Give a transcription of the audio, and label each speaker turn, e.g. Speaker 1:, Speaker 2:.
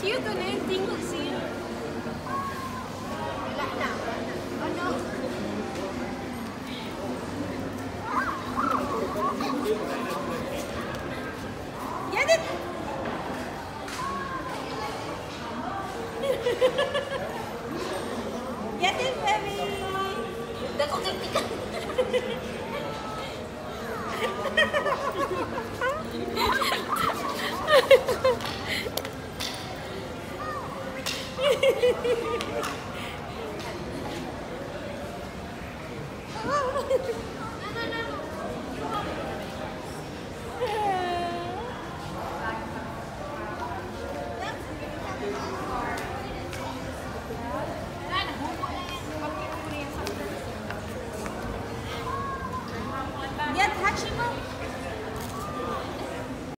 Speaker 1: ito na yung tingog siya. Wala na. Ano? Get it! Get it, baby! Dako kay tika. Get Hachimo.